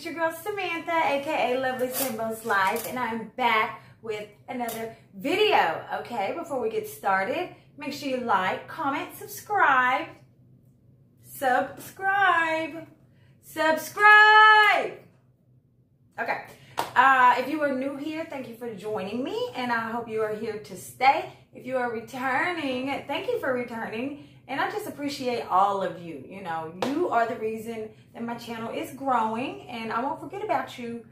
It's your girl Samantha, aka Lovely Sambo's Life, and I'm back with another video. Okay, before we get started, make sure you like, comment, subscribe. Subscribe. Subscribe. Okay. Uh, if you are new here, thank you for joining me, and I hope you are here to stay. If you are returning, thank you for returning. And I just appreciate all of you. You know, you are the reason that my channel is growing, and I won't forget about you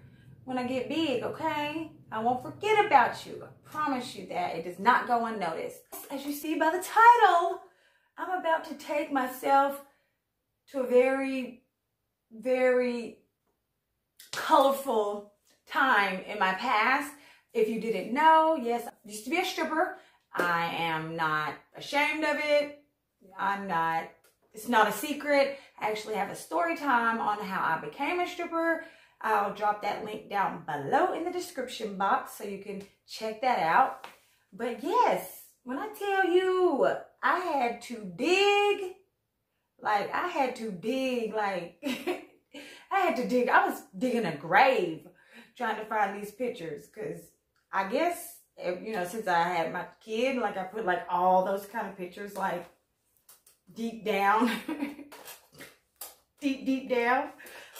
when I get big, okay? I won't forget about you. I promise you that. It does not go unnoticed. As you see by the title, I'm about to take myself to a very, very colorful time in my past. If you didn't know, yes, I used to be a stripper. I am not ashamed of it. I'm not, it's not a secret. I actually have a story time on how I became a stripper. I'll drop that link down below in the description box so you can check that out. But yes, when I tell you I had to dig, like I had to dig, like I had to dig, I was digging a grave trying to find these pictures because I guess, eh, you know, since I had my kid, like I put like all those kind of pictures like deep down, deep, deep down.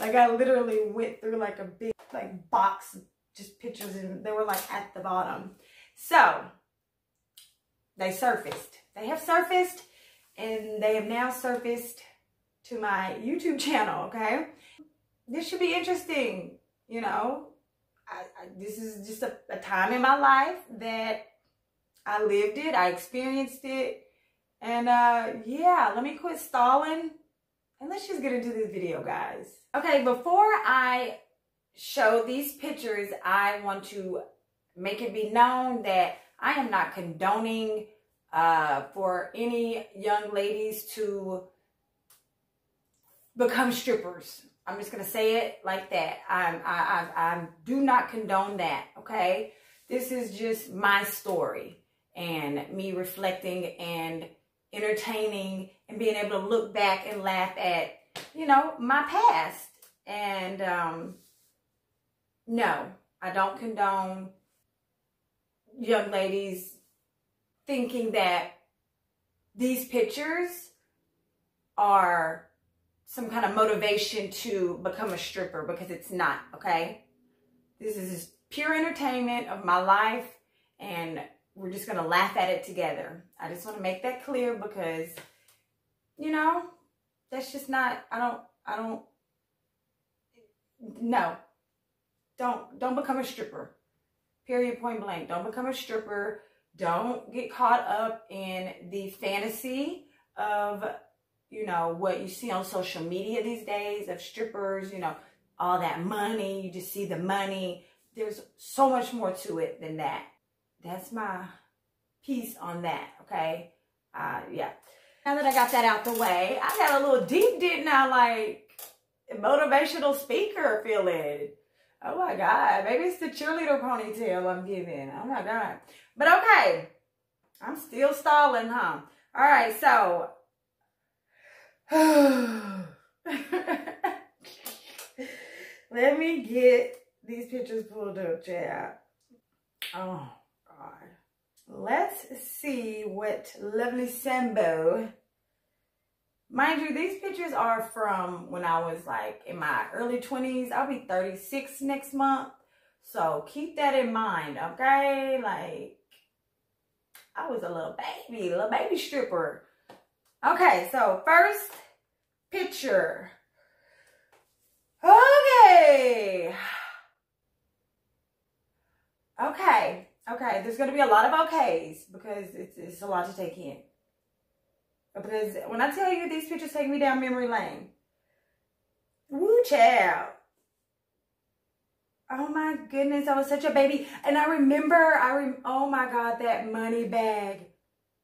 Like I literally went through like a big like box of just pictures and they were like at the bottom. So they surfaced. They have surfaced and they have now surfaced to my YouTube channel, okay? This should be interesting, you know? I, I, this is just a, a time in my life that I lived it, I experienced it, and uh, yeah, let me quit stalling and let's just get into this video, guys. Okay, before I show these pictures, I want to make it be known that I am not condoning uh, for any young ladies to become strippers. I'm just gonna say it like that. I'm, I, I, I do not condone that. Okay, this is just my story and me reflecting and entertaining and being able to look back and laugh at, you know, my past. And um, no, I don't condone young ladies thinking that these pictures are some kind of motivation to become a stripper because it's not, okay? This is pure entertainment of my life and we're just going to laugh at it together. I just want to make that clear because, you know, that's just not, I don't, I don't, no. Don't, don't become a stripper. Period, point blank. Don't become a stripper. Don't get caught up in the fantasy of, you know, what you see on social media these days of strippers, you know, all that money. You just see the money. There's so much more to it than that that's my piece on that, okay? Uh, yeah. Now that I got that out the way, I got a little deep, didn't I? Like, motivational speaker feeling. Oh my God. Maybe it's the cheerleader ponytail I'm giving. Oh my God. But okay. I'm still stalling, huh? All right, so. Let me get these pictures pulled up, chat. Oh. Let's see what lovely Sambo. Mind you, these pictures are from when I was like in my early 20s. I'll be 36 next month. So keep that in mind, okay? Like, I was a little baby, little baby stripper. Okay, so first picture. Okay. Okay. Okay, there's going to be a lot of okays because it's, it's a lot to take in. Because when I tell you these pictures take me down memory lane, woo child. Oh my goodness, I was such a baby. And I remember, I rem oh my God, that money bag.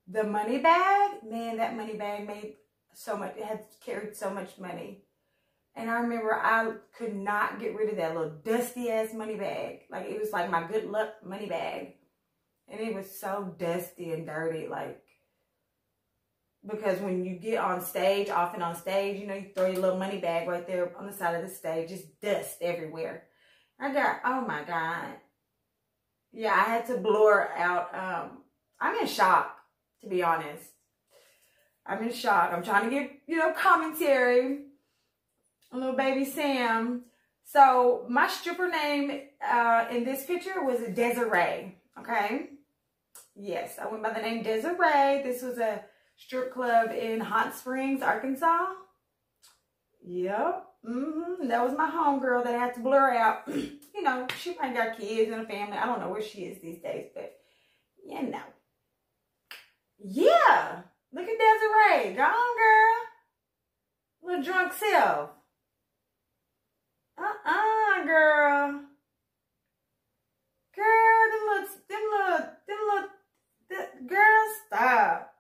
The money bag, man, that money bag made so much, it had carried so much money. And I remember I could not get rid of that little dusty ass money bag. Like it was like my good luck money bag. And it was so dusty and dirty. Like, because when you get on stage, often on stage, you know, you throw your little money bag right there on the side of the stage, just dust everywhere. I got, oh my God. Yeah, I had to blur out. Um, I'm in shock, to be honest. I'm in shock. I'm trying to get, you know, commentary. Little baby Sam. So my stripper name uh, in this picture was Desiree. Okay. Yes, I went by the name Desiree. This was a strip club in Hot Springs, Arkansas. Yep. Mm-hmm. That was my homegirl that I had to blur out. you know, she might got kids and a family. I don't know where she is these days, but you know. Yeah. Look at Desiree. Go on, girl. Little drunk self. Uh-uh, girl. Girl, them little, them little, them little, the, girl, stop.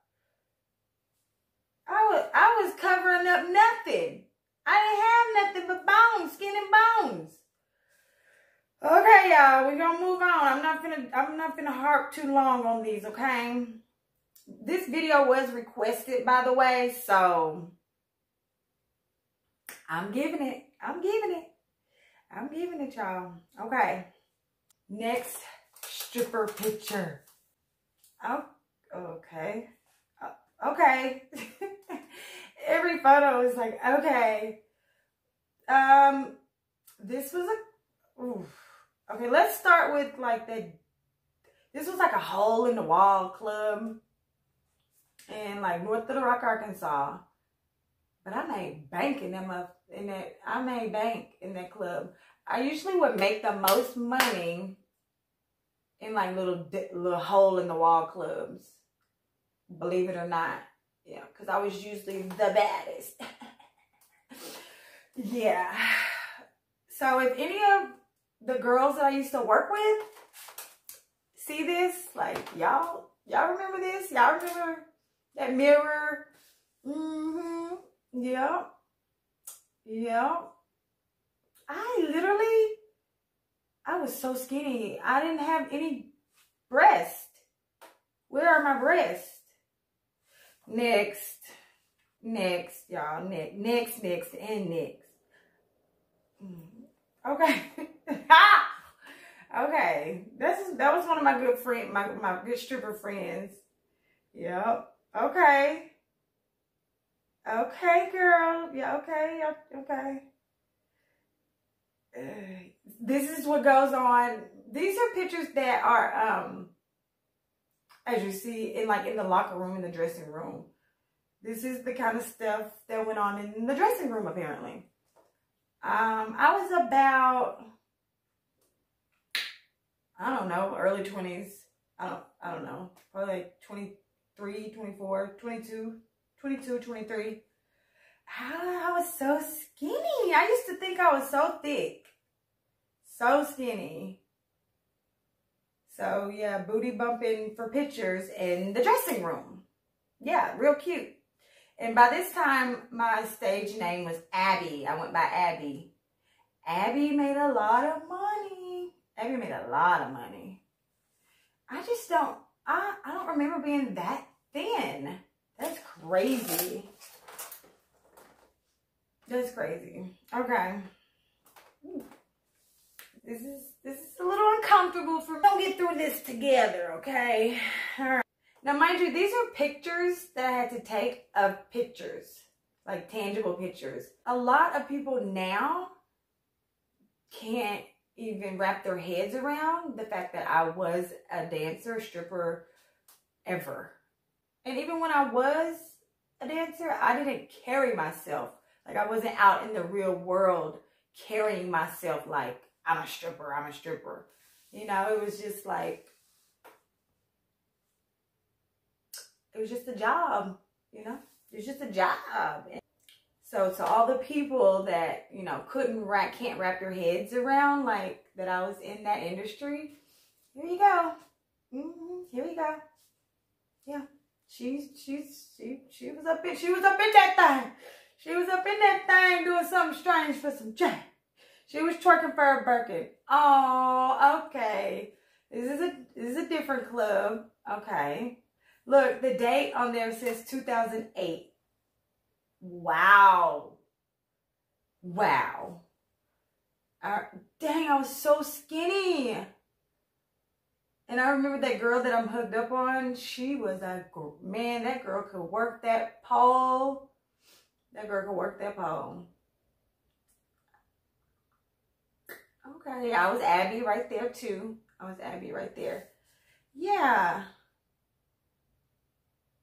I was, I was covering up nothing. I didn't have nothing but bones, skin and bones. Okay, y'all, we're gonna move on. I'm not gonna I'm not gonna harp too long on these, okay? This video was requested, by the way, so I'm giving it. I'm giving it. I'm giving it, y'all. Okay. Next stripper picture. Oh, okay. Uh, okay. Every photo is like, okay. Um, this was a, oof. okay, let's start with like the, this was like a hole in the wall club in like North Little Rock, Arkansas. But I made bank in them up in that I made bank in that club. I usually would make the most money in like little little hole in the wall clubs. Believe it or not. Yeah, because I was usually the baddest. yeah. So if any of the girls that I used to work with see this, like y'all, y'all remember this? Y'all remember that mirror? Mm-hmm. Yeah. Yeah. I literally, I was so skinny. I didn't have any breast. Where are my breasts? Next. Next, y'all. Next, next, next, and next. Mm. Okay. okay. This is that was one of my good friend, my my good stripper friends. Yep. Okay. Okay, girl. Yeah, okay. Okay. Uh, this is what goes on. These are pictures that are um as you see in like in the locker room in the dressing room. This is the kind of stuff that went on in the dressing room apparently. Um I was about I don't know, early 20s. I don't I don't know. Probably like 23, 24, 22, 22, 23. I, I was so skinny. I used to think I was so thick. So skinny. So yeah, booty bumping for pictures in the dressing room. Yeah, real cute. And by this time, my stage name was Abby. I went by Abby. Abby made a lot of money. Abby made a lot of money. I just don't, I, I don't remember being that thin. That's crazy. That's crazy. Okay. Ooh. This is this is a little uncomfortable for me. Don't get through this together, okay? All right. Now, mind you, these are pictures that I had to take of pictures, like tangible pictures. A lot of people now can't even wrap their heads around the fact that I was a dancer, stripper, ever. And even when I was a dancer, I didn't carry myself. Like I wasn't out in the real world carrying myself like I'm a stripper, I'm a stripper. You know, it was just like, it was just a job, you know, it was just a job. So to all the people that, you know, couldn't wrap, can't wrap their heads around, like that I was in that industry, here you go. Mm-hmm. Here we go. Yeah. She's, she's, she, she was up in, she was up in that thing. She was up in that thing doing something strange for some change. She was twerking for a Birkin. Oh, okay. This is a this is a different club. Okay. Look, the date on there says 2008. Wow. Wow. Uh, dang, I was so skinny. And I remember that girl that I'm hooked up on. She was a man. That girl could work that pole. That girl could work that pole. Okay, I was Abby right there too. I was Abby right there. Yeah.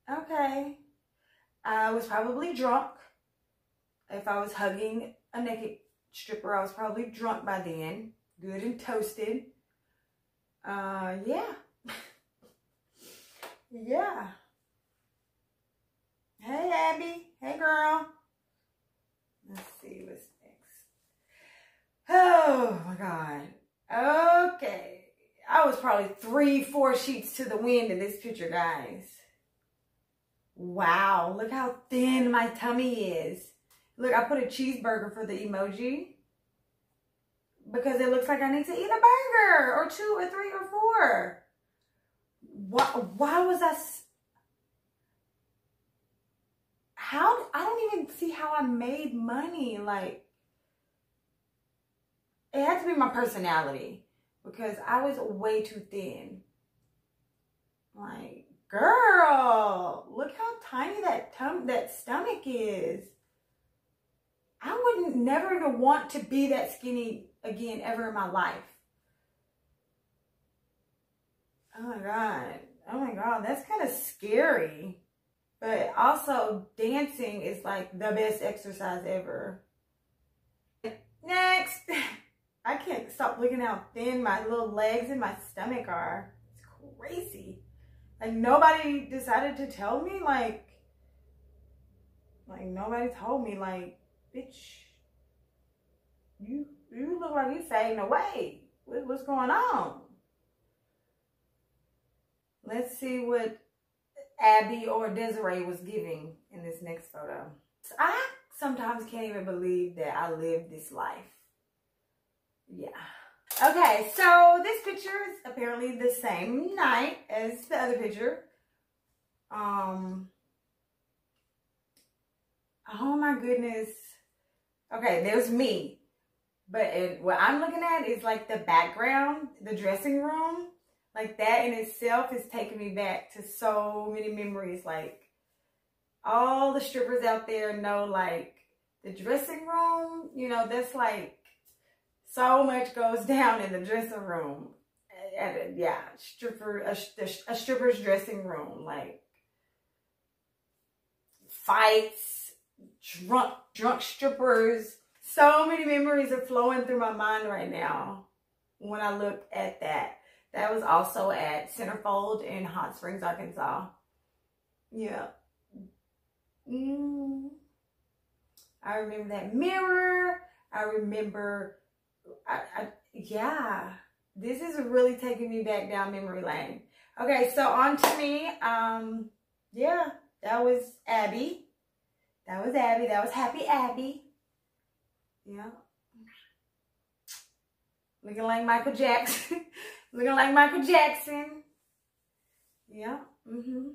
Okay. I was probably drunk. If I was hugging a naked stripper, I was probably drunk by then. Good and toasted. Uh, yeah. yeah. Hey, Abby. Hey, girl. Let's see what's. Oh, my God. Okay. I was probably three, four sheets to the wind in this picture, guys. Wow, look how thin my tummy is. Look, I put a cheeseburger for the emoji because it looks like I need to eat a burger or two or three or four. Why, why was I... How, I don't even see how I made money. Like, it had to be my personality because I was way too thin. Like, girl, look how tiny that tum that stomach is. I wouldn't never want to be that skinny again ever in my life. Oh my God. Oh my God. That's kind of scary. But also dancing is like the best exercise ever. Next. I can't stop looking how thin my little legs and my stomach are. It's crazy. Like nobody decided to tell me like, like nobody told me like, bitch, you you look like you're fading away. What, what's going on? Let's see what Abby or Desiree was giving in this next photo. I sometimes can't even believe that I live this life. Yeah. Okay, so this picture is apparently the same night as the other picture. Um, oh my goodness. Okay, there's me. But it, what I'm looking at is like the background, the dressing room. Like that in itself is taking me back to so many memories. Like all the strippers out there know like the dressing room, you know, that's like so much goes down in the dressing room. At a, yeah, stripper, a, a stripper's dressing room, like fights, drunk, drunk strippers. So many memories are flowing through my mind right now when I look at that. That was also at Centerfold in Hot Springs, Arkansas. Yeah. Mm. I remember that mirror. I remember I, I, yeah, this is really taking me back down memory lane. Okay, so on to me. Um, yeah, that was Abby. That was Abby. That was Happy Abby. Yeah. Looking like Michael Jackson. Looking like Michael Jackson. Yeah. Mm-hmm.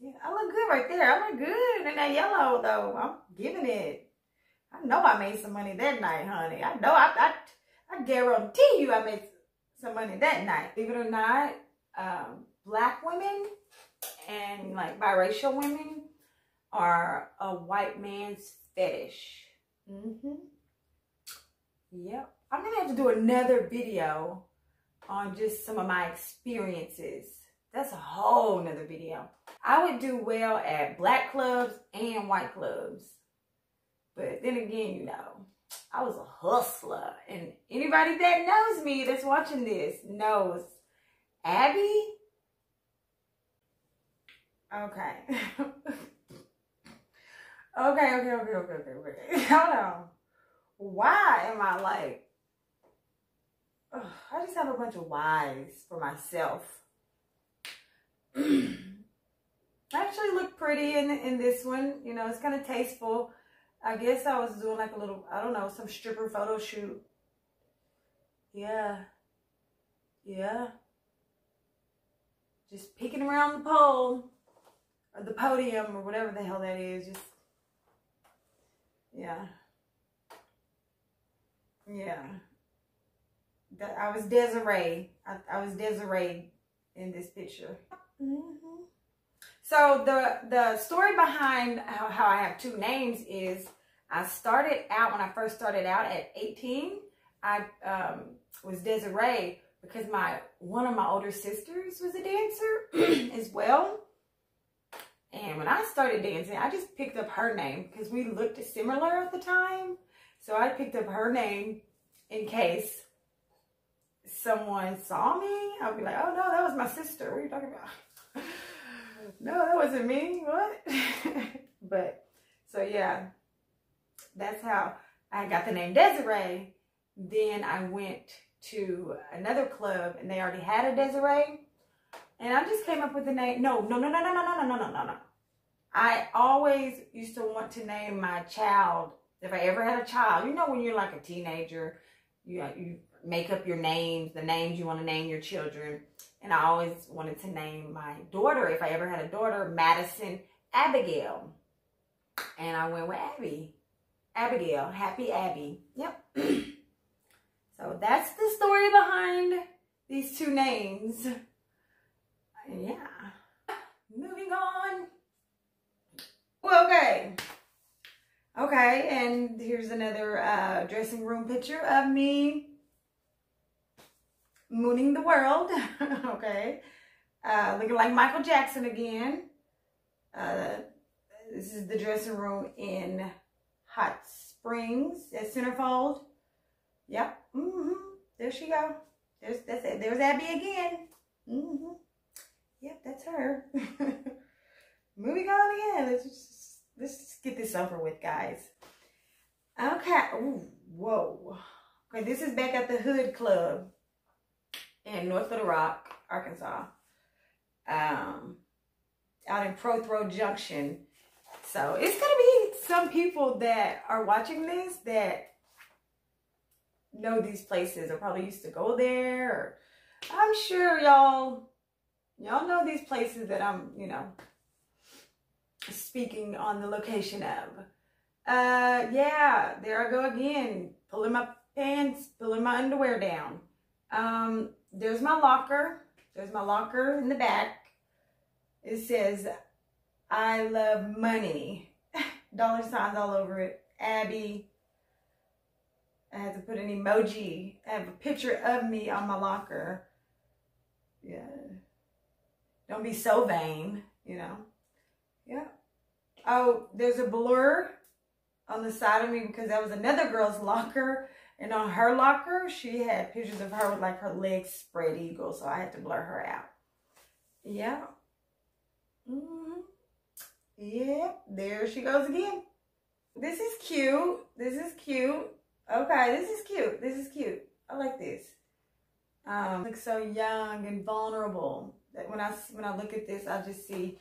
Yeah, I look good right there. I look good in that yellow, though. I'm giving it. I know I made some money that night, honey. I know. I, I, I guarantee you I made some money that night. Believe it or not, um, black women and like biracial women are a white man's fetish. Mm-hmm. Yep. I'm going to have to do another video on just some of my experiences. That's a whole nother video. I would do well at black clubs and white clubs. But then again, you know, I was a hustler. And anybody that knows me that's watching this knows Abby. Okay. okay, okay, okay, okay, okay, okay. Hold on. Why am I like, ugh, I just have a bunch of whys for myself. I actually look pretty in, in this one. You know, it's kind of tasteful. I guess I was doing like a little, I don't know, some stripper photo shoot. Yeah. Yeah. just peeking around the pole or the podium or whatever the hell that is. Just, yeah. Yeah. I was Desiree. I, I was Desiree in this picture. Mm-hmm. So the the story behind how, how I have two names is I started out when I first started out at 18. I um, was Desiree because my one of my older sisters was a dancer as well. And when I started dancing, I just picked up her name because we looked similar at the time. So I picked up her name in case someone saw me. I'd be like, oh no, that was my sister. What are you talking about? No, that wasn't me. What? but so yeah, that's how I got the name Desiree. Then I went to another club and they already had a Desiree. And I just came up with the name. No, no, no, no, no, no, no, no, no, no, no. I always used to want to name my child, if I ever had a child, you know, when you're like a teenager, you, you make up your names, the names you want to name your children. And I always wanted to name my daughter, if I ever had a daughter, Madison Abigail. And I went with Abby. Abigail. Happy Abby. Yep. so that's the story behind these two names. Yeah. Moving on. Well, Okay. Okay, and here's another uh, dressing room picture of me mooning the world. okay. Uh, looking like Michael Jackson again. Uh, this is the dressing room in Hot Springs at Centerfold. Yep. Mm-hmm. There she go. There's that's it. There's Abby again. Mm-hmm. Yep, that's her. Moving on again. Let's just let's just get this over with, guys. Okay. Ooh, whoa. Okay, this is back at the Hood Club in North Little Rock, Arkansas. Um, out in Protho Junction. So it's gonna be some people that are watching this that know these places or probably used to go there. Or I'm sure y'all y'all know these places that I'm, you know, speaking on the location of. Uh yeah, there I go again. Pulling my pants, pulling my underwear down. Um, there's my locker. There's my locker in the back. It says, I love money. Dollar signs all over it. Abby. I had to put an emoji. I have a picture of me on my locker. Yeah. Don't be so vain, you know. Yeah. Oh, there's a blur on the side of me because that was another girl's locker. And on her locker, she had pictures of her with like her legs spread eagle. So I had to blur her out. Yeah. Mm-hmm. Yeah, there she goes again. This is cute. This is cute. Okay, this is cute. This is cute. I like this. Um, looks so young and vulnerable. That when I when I look at this, I just see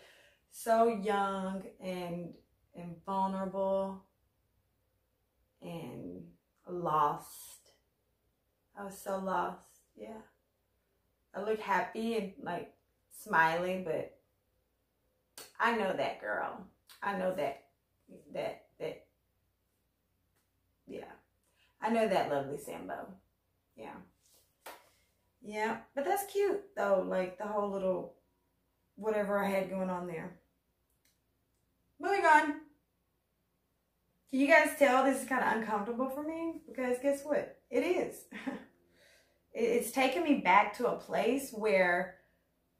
so young and and vulnerable and lost. I was so lost. Yeah. I look happy and like smiling, but I know that girl. I know that, that, that, yeah. I know that lovely Sambo. Yeah. Yeah. But that's cute though. Like the whole little whatever I had going on there. Moving on. Can you guys tell this is kind of uncomfortable for me? Because guess what? It is. it's taken me back to a place where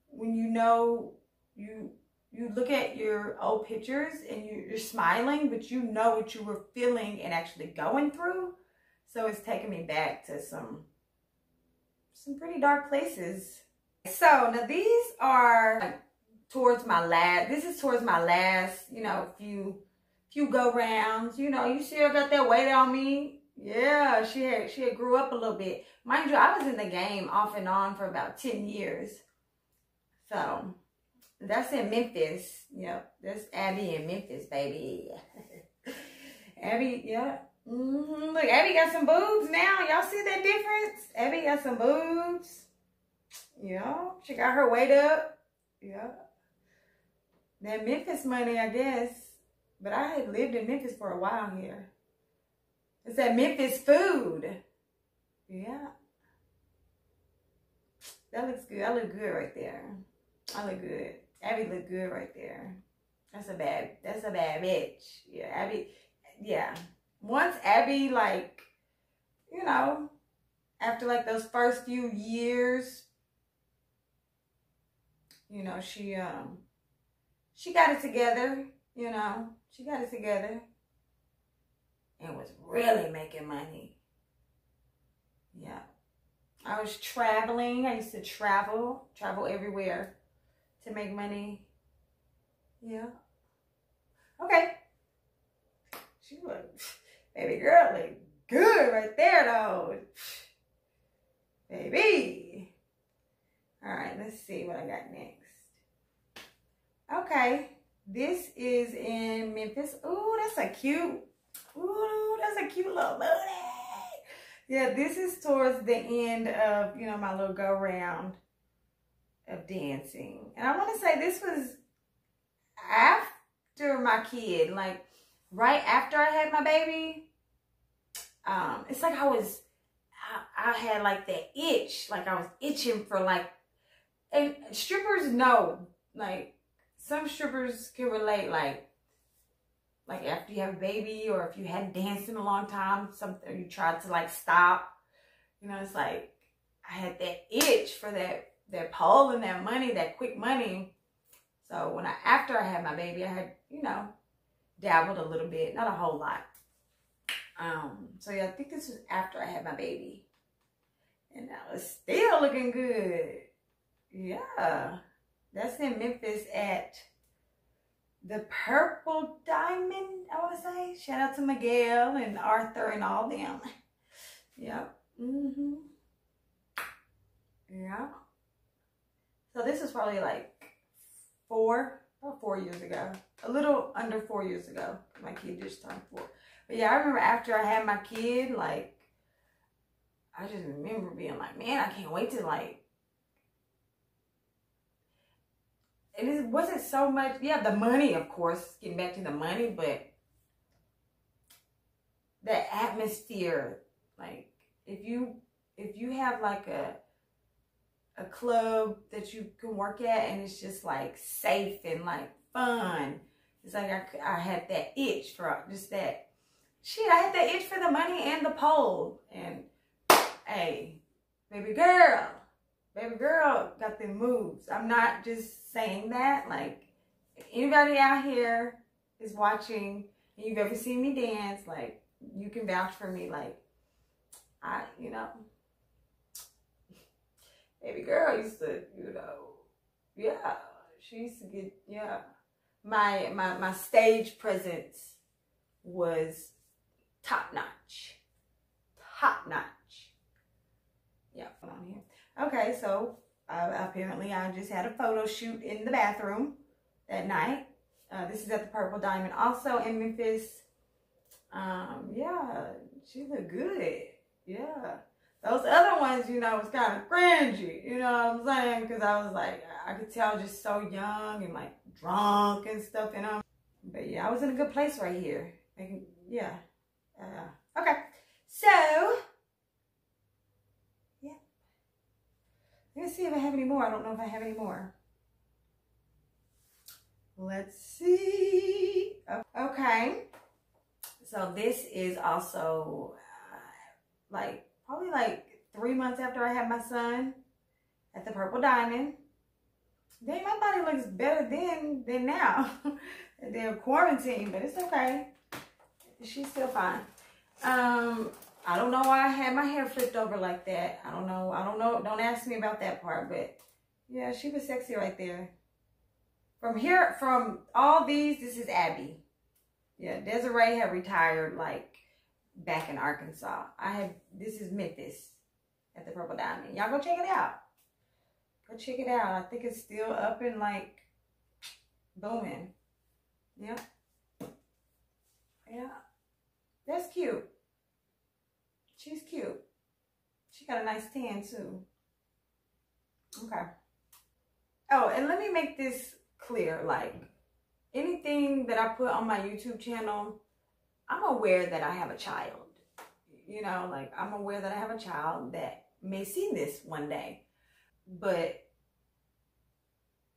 when you know you you look at your old pictures and you're smiling, but you know what you were feeling and actually going through. So it's taken me back to some some pretty dark places. So now these are towards my last. This is towards my last, you know, few few go rounds. You know, you still got that weight on me. Yeah, she had she had grew up a little bit. Mind you, I was in the game off and on for about 10 years. So that's in Memphis. Yep, that's Abby in Memphis, baby. Abby, yeah. Mm-hmm. Look, Abby got some boobs now. Y'all see that difference? Abby got some boobs. Yeah, she got her weight up. Yeah. That Memphis money, I guess. But I had lived in Memphis for a while here. It's that Memphis food. Yeah. That looks good. I look good right there. I look good. Abby look good right there. That's a bad, that's a bad bitch. Yeah, Abby, yeah. Once Abby, like, you know, after like those first few years, you know, she, um, she got it together, you know, she got it together and was really making money. Yeah. I was traveling. I used to travel, travel everywhere to make money. Yeah. Okay. She was, baby girl look good right there though. Baby. All right, let's see what I got next. Okay, this is in Memphis. Ooh, that's a cute, ooh, that's a cute little booty. Yeah, this is towards the end of, you know, my little go round of dancing. And I want to say this was after my kid, like right after I had my baby. Um, it's like I was, I, I had like that itch, like I was itching for like, and strippers know, like some strippers can relate, like, like after you have a baby or if you hadn't danced in a long time, something you tried to like stop, you know, it's like I had that itch for that that pole and that money, that quick money. So when I after I had my baby, I had, you know, dabbled a little bit, not a whole lot. Um, so yeah, I think this was after I had my baby. And I was still looking good. Yeah. That's in Memphis at the Purple Diamond, I want to say. Shout out to Miguel and Arthur and all them. Yep. Mm-hmm. Yeah. So this is probably like four, about four years ago. A little under four years ago. My kid just turned four. But yeah, I remember after I had my kid, like, I just remember being like, man, I can't wait to like and it wasn't so much, yeah, the money, of course, getting back to the money, but the atmosphere, like if you if you have like a a club that you can work at and it's just like safe and like fun. It's like I, I had that itch for just that shit. I had that itch for the money and the pole. And hey, baby girl, baby girl got the moves. I'm not just saying that. Like, anybody out here is watching and you've ever seen me dance, like, you can vouch for me. Like, I, you know, baby girl used to, you know, yeah, she used to get, yeah. My, my, my stage presence was top notch. Top notch. Yeah, on here. Okay, so uh, apparently I just had a photo shoot in the bathroom that night. Uh, this is at the Purple Diamond. Also in Memphis. Um, yeah, she looked good. Yeah. Those other ones, you know, was kind of cringy. You know what I'm saying? Because I was like, I could tell just so young and like drunk and stuff, you know. But yeah, I was in a good place right here. And, yeah. Uh, okay. So, Let's see if I have any more. I don't know if I have any more. Let's see. Okay. So this is also uh, like probably like three months after I had my son at the Purple Diamond. Dang, my body looks better then than now. They're quarantined, but it's okay. She's still fine. Um, I don't know why I had my hair flipped over like that. I don't know. I don't know. Don't ask me about that part, but yeah, she was sexy right there. From here, from all these, this is Abby. Yeah, Desiree had retired like back in Arkansas. I have, this is Memphis at the Purple Diamond. Y'all go check it out. Go check it out. I think it's still up and like booming. Yeah. Yeah. That's cute. She's cute. She got a nice tan too. Okay. Oh, and let me make this clear. Like anything that I put on my YouTube channel, I'm aware that I have a child. You know, like I'm aware that I have a child that may see this one day. But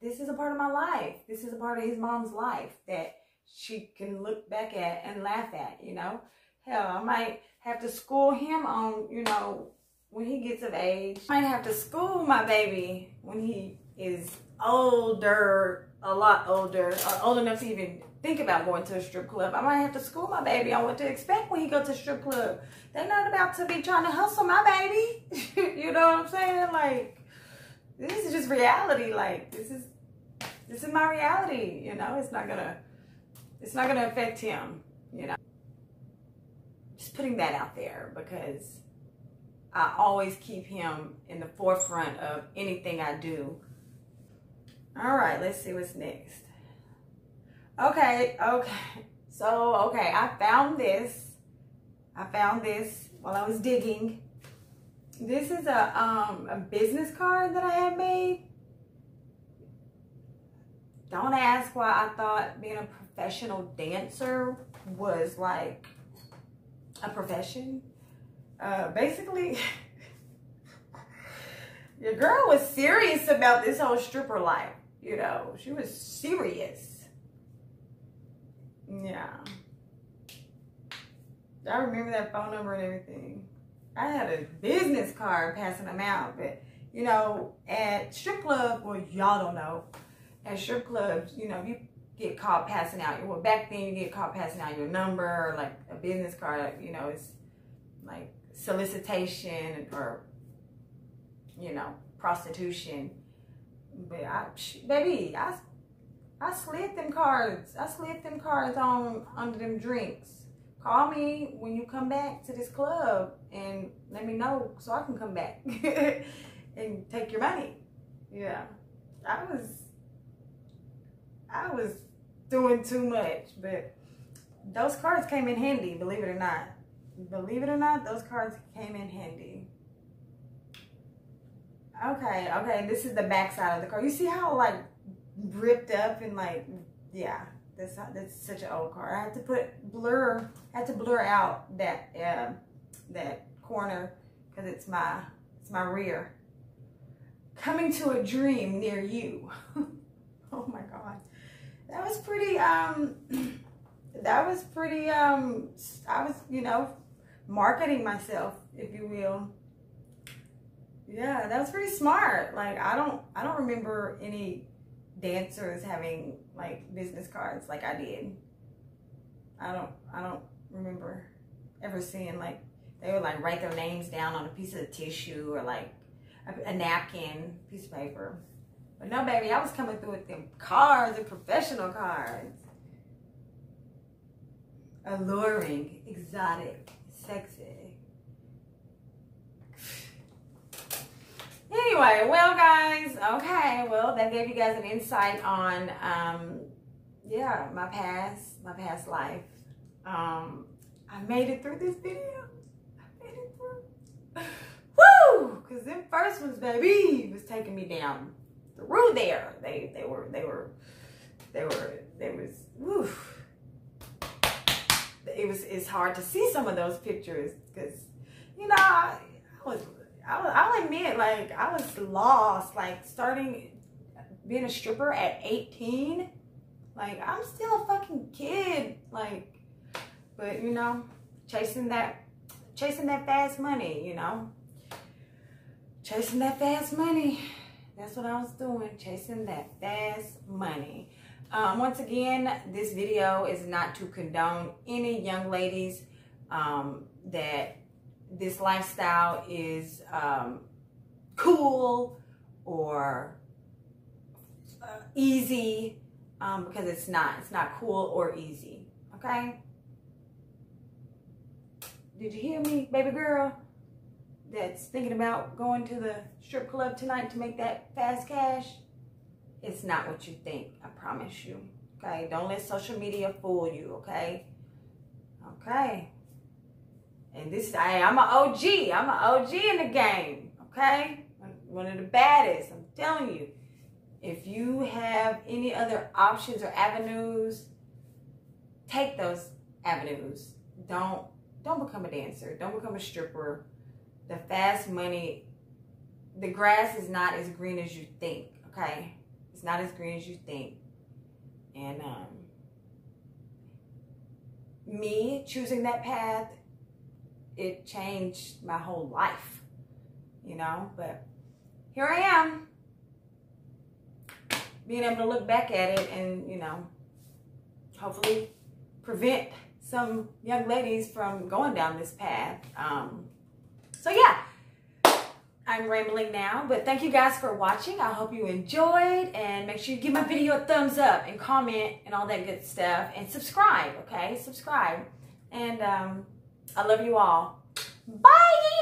this is a part of my life. This is a part of his mom's life that she can look back at and laugh at, you know. Hell, I might have to school him on, you know, when he gets of age. I might have to school my baby when he is older, a lot older, or old enough to even think about going to a strip club. I might have to school my baby on what to expect when he goes to a strip club. They're not about to be trying to hustle my baby. you know what I'm saying? Like, this is just reality. Like, this is, this is my reality. You know, it's not gonna, it's not gonna affect him, you know. Just putting that out there because I always keep him in the forefront of anything I do. All right, let's see what's next. Okay, okay. So, okay, I found this. I found this while I was digging. This is a um a business card that I had made. Don't ask why I thought being a professional dancer was like a profession. Uh, basically, your girl was serious about this whole stripper life. You know, she was serious. Yeah. I remember that phone number and everything. I had a business card passing them out, but you know, at strip club, well, y'all don't know. At strip clubs, you know, you get caught passing out. Well, back then you get caught passing out your number or like a business card. You know, it's like solicitation or you know prostitution. But I, baby, I, I slid them cards. I slid them cards on under them drinks. Call me when you come back to this club and let me know so I can come back and take your money. Yeah, I was, I was doing too much, but those cards came in handy, believe it or not. Believe it or not, those cards came in handy. Okay, okay, this is the back side of the card. You see how like ripped up and like, yeah, that's that's such an old card. I had to put blur, I had to blur out that uh, that corner because it's my it's my rear. Coming to a dream near you. that was pretty. Um, that was pretty. Um, I was you know marketing myself, if you will. Yeah, that was pretty smart. Like I don't I don't remember any dancers having like business cards like I did. I don't I don't remember ever seeing like they would like write their names down on a piece of tissue or like a, a napkin, piece of paper. But no, baby, I was coming through with them cards, the professional cards. Alluring, exotic, sexy. Anyway, well, guys, okay, well, that gave you guys an insight on, um, yeah, my past, my past life. Um, I made it through this video. I made it through. Woo! Because them first ones, baby, was taking me down road there. They, they were, they were, they were, they was, woo it was it's hard to see some of those pictures because you know I, I, was I was I'll admit like I was lost like starting being a stripper at 18 like I'm still a fucking kid like but you know chasing that chasing that fast money you know chasing that fast money that's what I was doing chasing that fast money um, once again, this video is not to condone any young ladies um, that this lifestyle is um, cool or uh, easy um, because it's not. It's not cool or easy. Okay? Did you hear me, baby girl? That's thinking about going to the strip club tonight to make that fast cash? It's not what you think. I promise you. Okay. Don't let social media fool you. Okay. Okay. And this, I, I'm an OG. I'm an OG in the game. Okay. One of the baddest. I'm telling you. If you have any other options or avenues, take those avenues. Don't don't become a dancer. Don't become a stripper. The fast money, the grass is not as green as you think. Okay, it's not as green as you think. And um, me choosing that path, it changed my whole life. You know, but here I am, being able to look back at it and you know, hopefully prevent some young ladies from going down this path. Um, so yeah, I'm rambling now, but thank you guys for watching. I hope you enjoyed and make sure you give my video a thumbs up and comment and all that good stuff and subscribe, okay? Subscribe. And um, I love you all. Bye!